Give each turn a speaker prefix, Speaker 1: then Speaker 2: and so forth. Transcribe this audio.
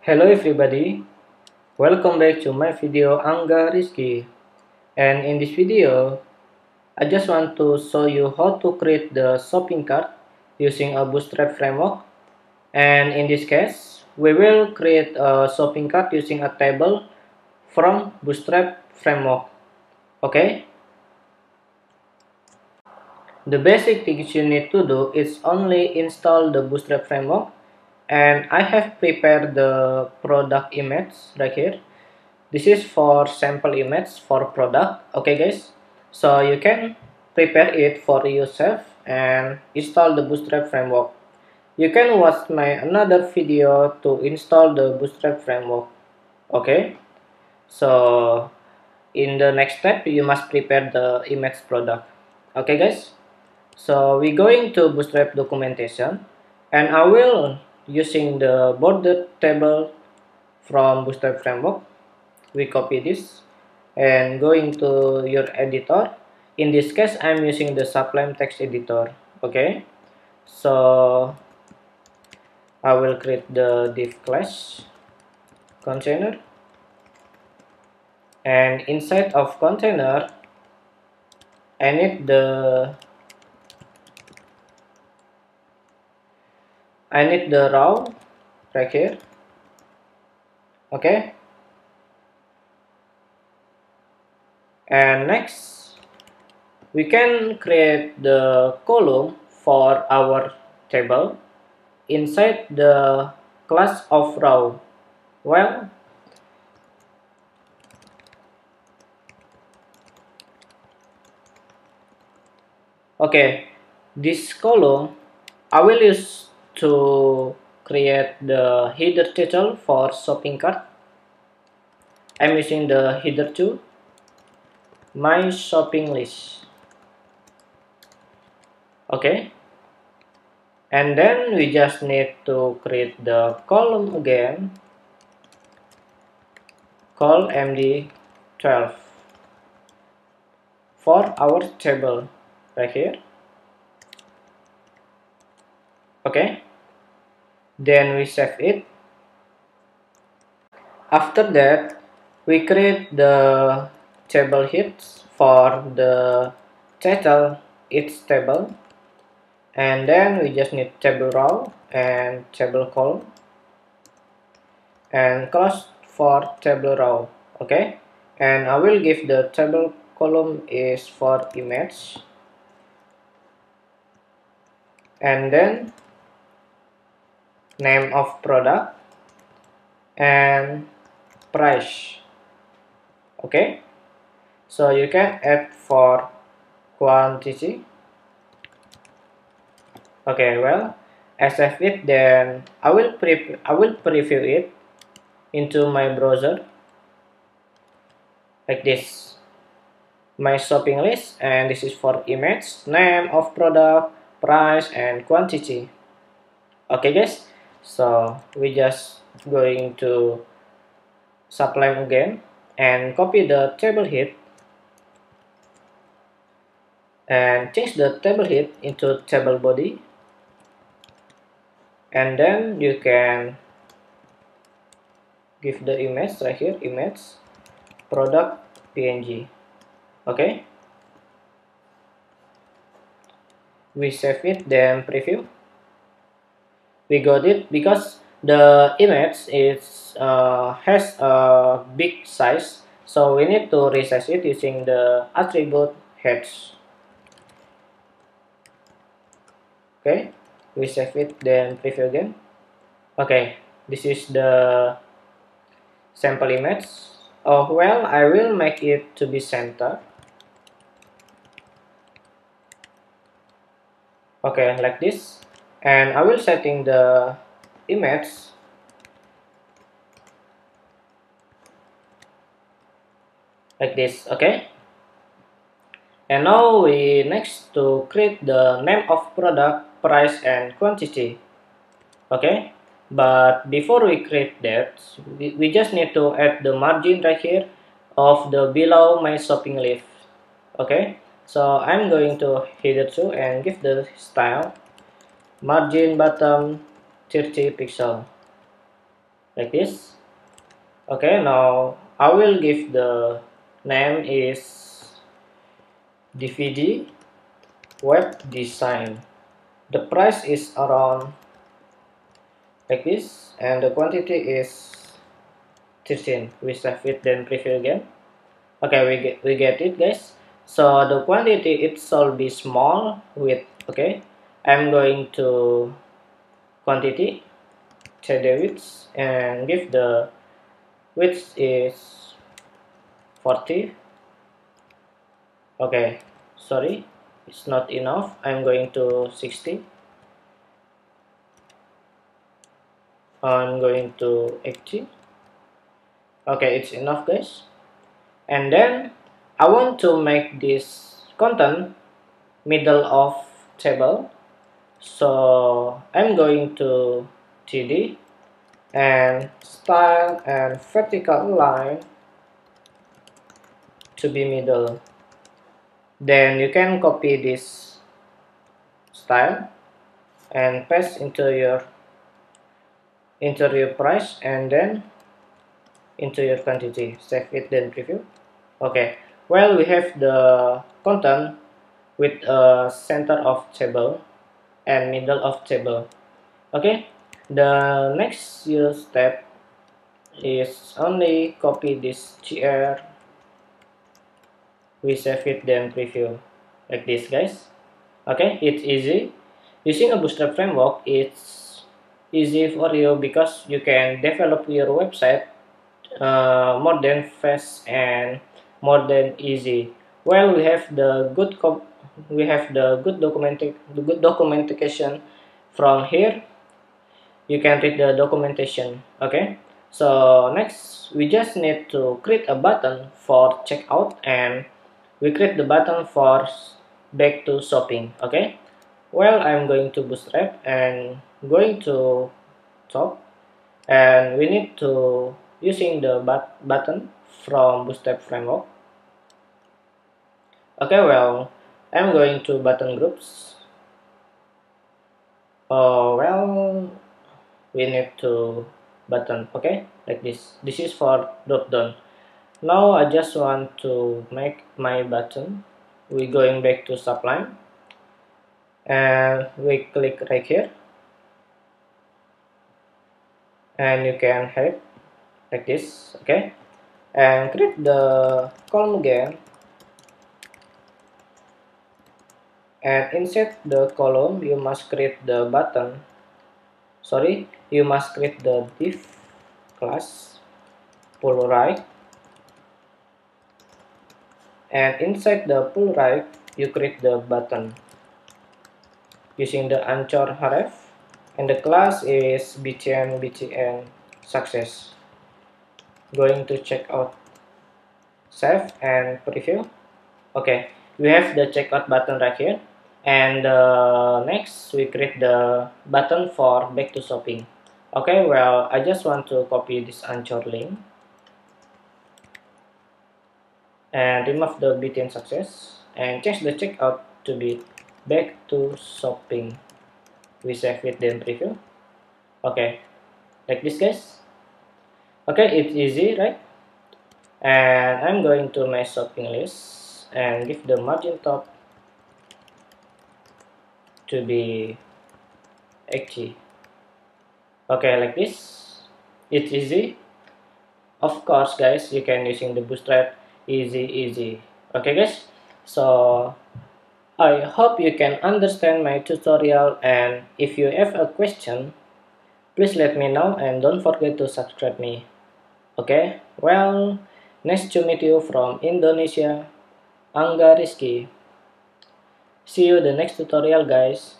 Speaker 1: Hello everybody, welcome back to my video Angga Rizky. And in this video I just want to show you how to create the shopping cart using a bootstrap framework. And in this case we will create a shopping cart using a table from bootstrap framework. Okay? The basic things you need to do is only install the bootstrap framework and I have prepared the product image right here. This is for sample image for product. Okay guys. So you can prepare it for yourself and install the bootstrap framework. You can watch my another video to install the bootstrap framework. Okay? So in the next step you must prepare the image product. Okay guys? So we going to bootstrap documentation. And I will using the border table from bootstrap framework. We copy this and go into your editor. In this case i'm using the sublime text editor okay? So i will create the div class container. And inside of container i need the I need the row right here. Okay. And next we can create the column for our table inside the class of row well okay. This column I will use to create the header title for shopping cart. I'm using the header to my shopping list. Okay. And then we just need to create the column again. Call md12 for our table right here okay. Then we save it. After that we create the table heads for the title each table. And then we just need table row and table column. And class for table row okay? And I will give the table column is for image. And then name of product and price. Okay? So you can add for quantity. Okay well I it then I will pre I will preview it into my browser like this. My shopping list and this is for image name of product price and quantity. Okay guys so we just going to sublime again and copy the table head and change the table head into table body. And then you can give the image right here image product png. Okay? We save it then preview we got it because the image is uh, has a big size. So we need to resize it using the attribute heads. Okay we save it then preview again. Okay this is the sample image. Oh well I will make it to be center. Okay like this and I will setting the image. Like this okay? And now we next to create the name of product price and quantity okay? But before we create that we, we just need to add the margin right here of the below my shopping list okay? So I'm going to header to and give the style margin bottom 30 pixel. Like this. Okay now I will give the name is DVD web design. The price is around like this and the quantity is 13 we save it then preview again. Okay we get we get it guys. So the quantity it shall be small with okay i'm going to quantity the width and give the width is 40 okay sorry it's not enough. I'm going to 60 I'm going to 80 okay it's enough guys. And then I want to make this content middle of table so I'm going to TD and style and vertical line to be middle. Then you can copy this style and paste into your into your price and then into your quantity. Save it then preview. Okay. Well we have the content with a center of table and middle of table. Okay the next step is only copy this gr we save it then preview like this guys. Okay it's easy. Using a bootstrap framework it's easy for you because you can develop your website uh, more than fast and more than easy. Well we have the good we have the good documentation the good documentation from here. You can read the documentation okay? So next we just need to create a button for checkout and we create the button for back to shopping okay? Well i'm going to bootstrap and going to top and we need to using the but button from bootstrap framework. Okay well i'm going to button groups. Oh well we need to button okay? Like this. This is for drop down. Now I just want to make my button. We going back to Sublime and we click right here. And you can have like this okay? And create the column again and inside the column you must create the button. Sorry you must create the div class. Pull right and inside the pull right you create the button. Using the anchor href. And the class is btn btn success. Going to check out save and preview. Okay we have the checkout button right here and uh, next we create the button for back to shopping. Okay well i just want to copy this anchor link. And remove the btn success. And change the checkout to be back to shopping we save it then preview. Okay like this guys. Okay it's easy right? And I'm going to my shopping list and give the margin top to be 80 okay like this. It's easy. Of course guys you can using the bootstrap. Easy easy. Okay guys. So I hope you can understand my tutorial. And if you have a question please let me know. And don't forget to subscribe me. Okay? Well nice to meet you from Indonesia. Angga Rizky see you the next tutorial guys